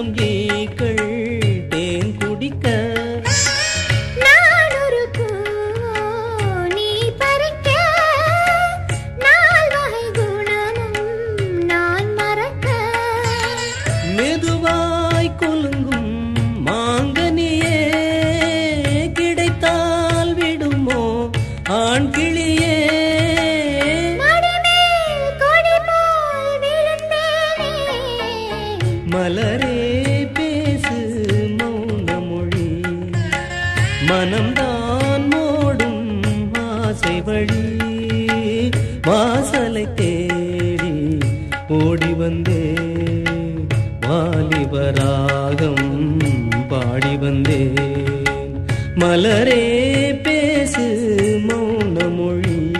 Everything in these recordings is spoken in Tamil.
ஏ மலரே பேசு மௌன மொழி. மனம்தான் மோடும் ஆசை வழி. வாசலை தேடி ஓடி வந்தே. வாலிபராகம் பாடி வந்தேன் மலரே பேசு மௌன மொழி.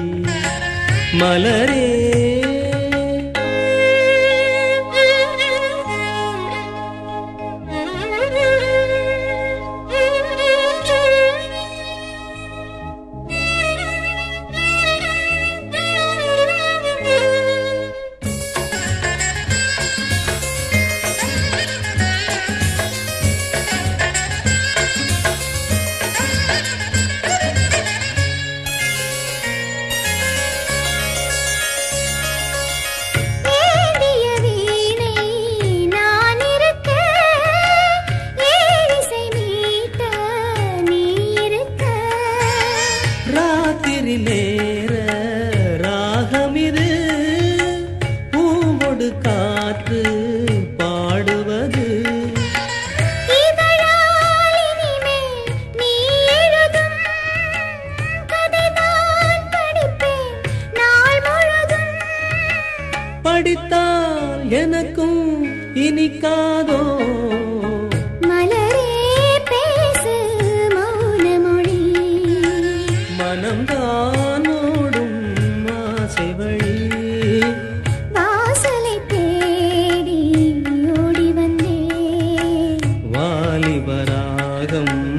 மலரே படித்தால் எனக்கும் இனிக்காதோ? மலரே பேசு மௌன மொழி. மனம்தானோடும் ஆசை வழி. வாசலை வாலிபராகம்